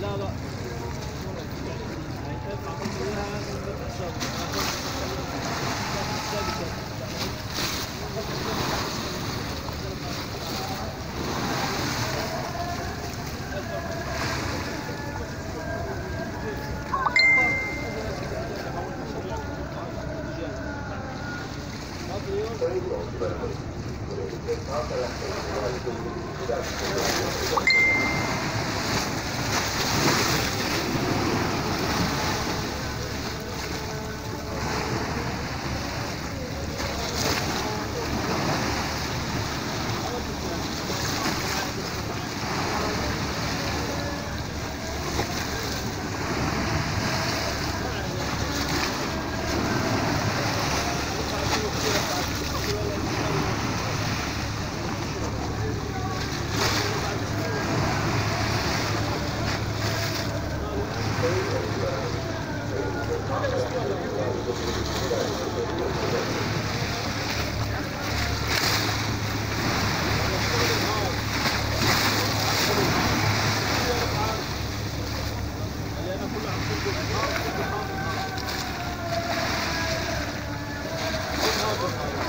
لا لا Thank you. Thank you.